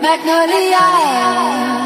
Magnolia.